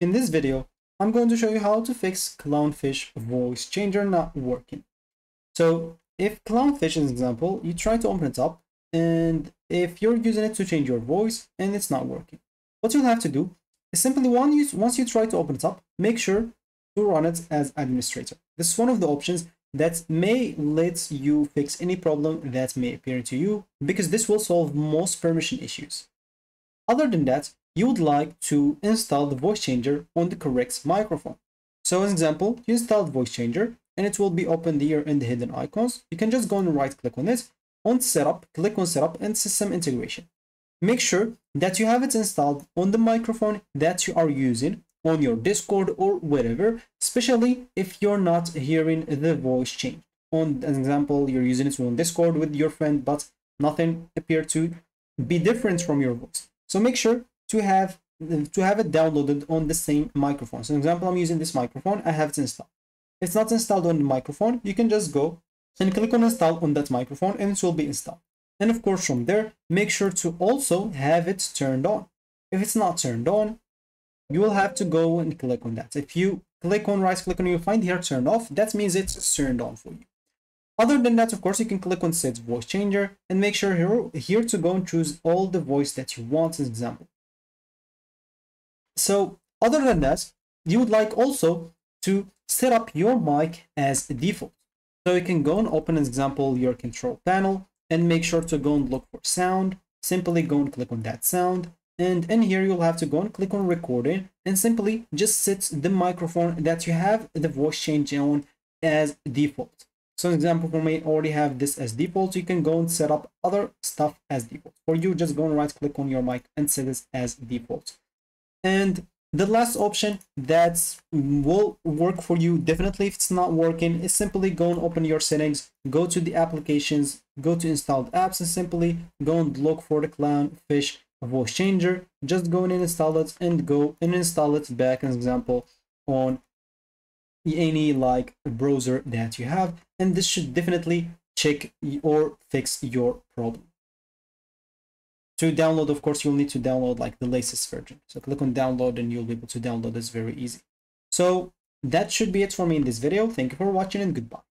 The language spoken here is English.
In this video, I'm going to show you how to fix Clownfish voice changer not working. So if Clownfish is an example, you try to open it up and if you're using it to change your voice and it's not working, what you'll have to do is simply one use, once you try to open it up, make sure to run it as administrator. This is one of the options that may let you fix any problem that may appear to you because this will solve most permission issues. Other than that, you would like to install the voice changer on the correct microphone. So as example, you install voice changer and it will be opened here in the hidden icons. You can just go and right click on it, on setup, click on setup and system integration. Make sure that you have it installed on the microphone that you are using on your Discord or wherever, especially if you're not hearing the voice change. On an example, you're using it on Discord with your friend, but nothing appeared to be different from your voice. So make sure to have to have it downloaded on the same microphone. So, for example, I'm using this microphone. I have it installed. It's not installed on the microphone, you can just go and click on install on that microphone and it will be installed. And of course, from there, make sure to also have it turned on. If it's not turned on, you will have to go and click on that. If you click on right click on you find here turned off, that means it's turned on for you. Other than that, of course, you can click on set voice changer and make sure here, here to go and choose all the voice that you want as example. So other than that, you would like also to set up your mic as default. So you can go and open, as example, your control panel and make sure to go and look for sound. Simply go and click on that sound. And in here, you'll have to go and click on recording and simply just set the microphone that you have the voice change on as default. So an example for me, already have this as default. You can go and set up other stuff as default. For you, just go and right click on your mic and set this as default. And the last option that mm, will work for you definitely if it's not working is simply go and open your settings go to the applications go to installed apps and simply go and look for the clownfish voice changer. Just go and install it and go and install it back as example on any like browser that you have. And this should definitely check or fix your problem to download, of course, you'll need to download like the latest version. So click on download and you'll be able to download this very easy. So that should be it for me in this video. Thank you for watching and goodbye.